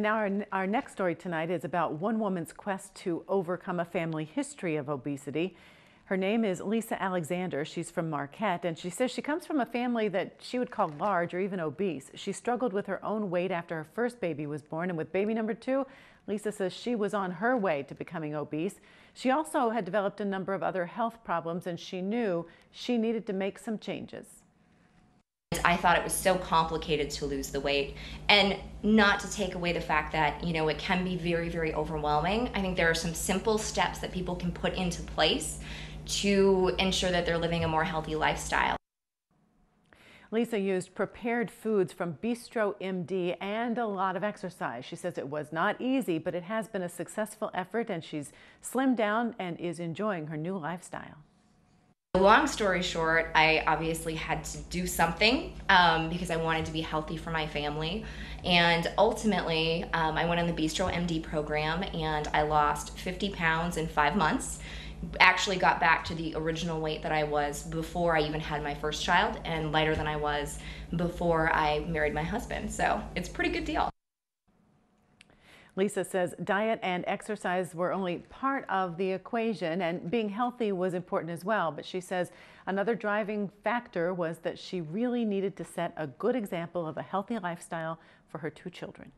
And now our, our next story tonight is about one woman's quest to overcome a family history of obesity. Her name is Lisa Alexander. She's from Marquette, and she says she comes from a family that she would call large or even obese. She struggled with her own weight after her first baby was born, and with baby number two, Lisa says she was on her way to becoming obese. She also had developed a number of other health problems, and she knew she needed to make some changes. I thought it was so complicated to lose the weight and not to take away the fact that, you know, it can be very, very overwhelming. I think there are some simple steps that people can put into place to ensure that they're living a more healthy lifestyle. Lisa used prepared foods from Bistro MD and a lot of exercise. She says it was not easy, but it has been a successful effort and she's slimmed down and is enjoying her new lifestyle. Long story short, I obviously had to do something um, because I wanted to be healthy for my family. And ultimately, um, I went on the Bistro MD program and I lost 50 pounds in five months. Actually, got back to the original weight that I was before I even had my first child and lighter than I was before I married my husband. So it's a pretty good deal. Lisa says diet and exercise were only part of the equation and being healthy was important as well. But she says another driving factor was that she really needed to set a good example of a healthy lifestyle for her two children.